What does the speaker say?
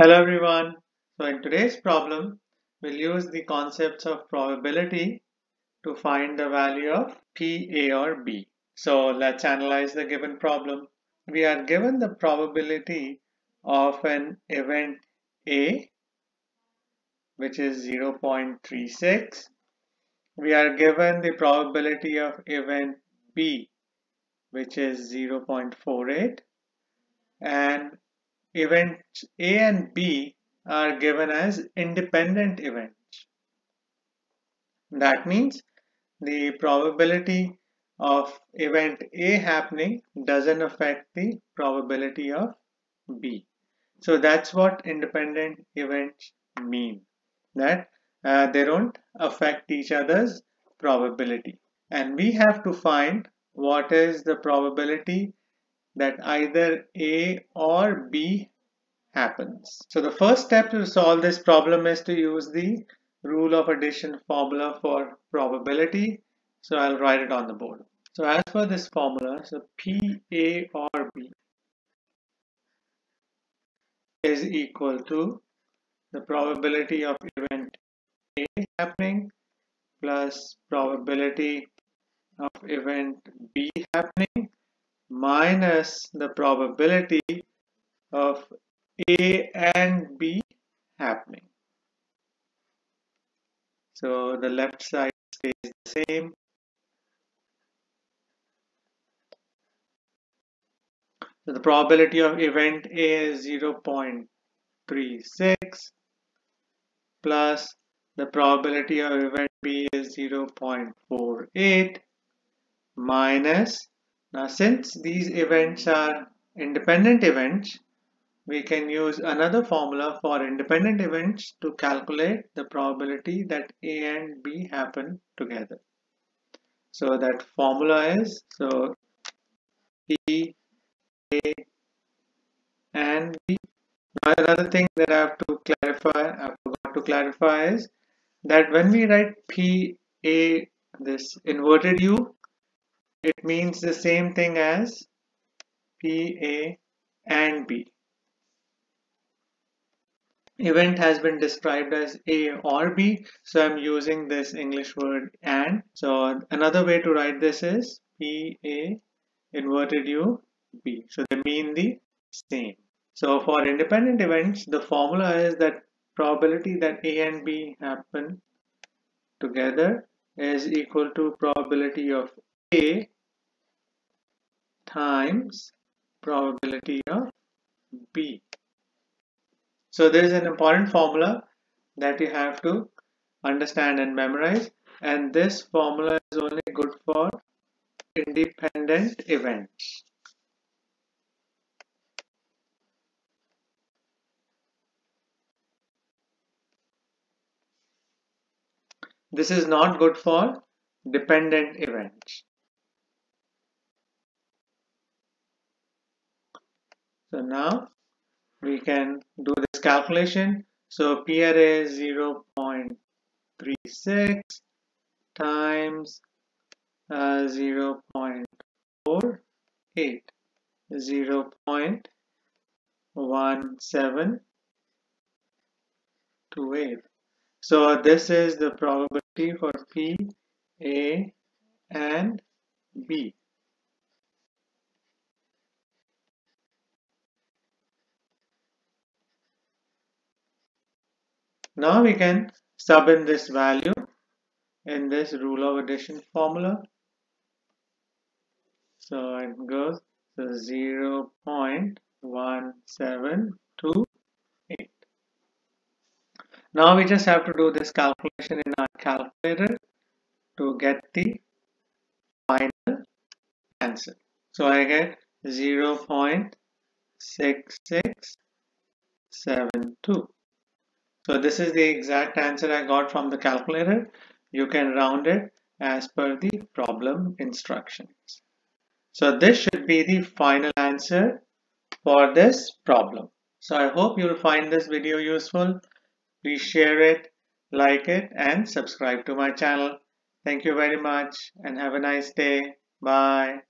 Hello everyone. So in today's problem, we'll use the concepts of probability to find the value of P, A or B. So let's analyze the given problem. We are given the probability of an event A, which is 0.36. We are given the probability of event B, which is 0.48. And events A and B are given as independent events. That means the probability of event A happening doesn't affect the probability of B. So that's what independent events mean that uh, they don't affect each other's probability and we have to find what is the probability that either A or B happens. So the first step to solve this problem is to use the rule of addition formula for probability. So I'll write it on the board. So as for this formula, so P, A or B is equal to the probability of event A happening plus probability of event B happening minus the probability of A and B happening. So the left side stays the same. So the probability of event A is 0.36 plus the probability of event B is 0.48 minus now since these events are independent events, we can use another formula for independent events to calculate the probability that A and B happen together. So that formula is so P, A and B. Now another thing that I have to clarify, I forgot to clarify is that when we write P, A, this inverted U, it means the same thing as P, A and B. Event has been described as A or B, so I'm using this English word and. So another way to write this is P, A inverted U, B. So they mean the same. So for independent events, the formula is that probability that A and B happen together is equal to probability of A times probability of B. So there is an important formula that you have to understand and memorize and this formula is only good for independent events. This is not good for dependent events. So now we can do this calculation. So P array is 0 0.36 times uh, 0 0.48 0 0.1728. So this is the probability for P, A and B. Now we can sub in this value in this rule of addition formula. So it goes to 0 0.1728. Now we just have to do this calculation in our calculator to get the final answer. So I get 0 0.6672. So this is the exact answer I got from the calculator. You can round it as per the problem instructions. So this should be the final answer for this problem. So I hope you'll find this video useful. Please share it, like it and subscribe to my channel. Thank you very much and have a nice day. Bye.